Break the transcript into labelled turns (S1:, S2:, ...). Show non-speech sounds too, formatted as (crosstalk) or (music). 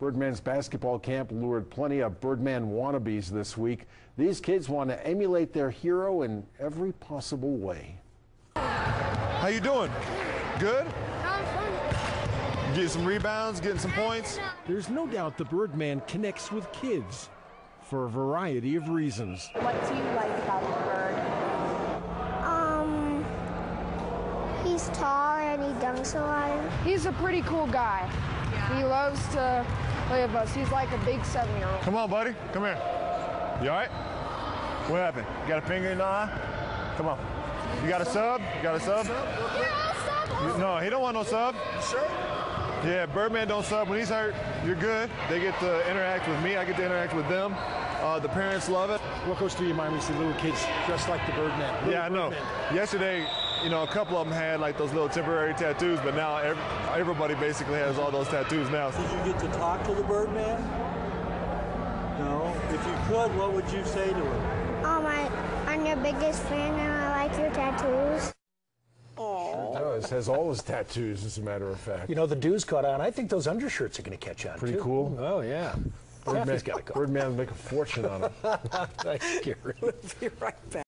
S1: Birdman's basketball camp lured plenty of Birdman wannabes this week. These kids want to emulate their hero in every possible way.
S2: How you doing? Good? Getting some rebounds, getting some points?
S1: There's no doubt the Birdman connects with kids for a variety of reasons.
S3: What do you like about the bird?
S4: Um, he's tall and he dunks a lot.
S5: He's a pretty cool guy. He loves to play with us. He's like a big seven-year-old.
S2: Come on, buddy. Come here. You all right? What happened? You got a finger in the eye? Come on. You got a sub? You got a sub? You- No, he don't want no sub. Sure. Yeah, Birdman don't sub. When he's hurt, you're good. They get to interact with me. I get to interact with them. Uh, the parents love it.
S6: What goes through your mind when you see little kids dressed like the Birdman? Little
S2: Yeah, I know.
S6: Birdman.
S2: Yesterday, you know, a couple of them had like those little temporary tattoos, but now ev- everybody basically has all those tattoos now.
S7: Did you get to talk to the Birdman? No. If you could, what would you say to him?
S4: Um, I, I'm your biggest fan and I like your tattoos.
S1: Does has all his tattoos, as a matter of fact.
S6: You know, the dews caught on. I think those undershirts are going to catch on.
S1: Pretty
S6: too.
S1: cool.
S6: Oh, yeah.
S1: Birdman,
S6: Taffy's got to go.
S1: Birdman will make a fortune on him. (laughs)
S6: Thanks, (laughs) Gary.
S3: We'll be right back.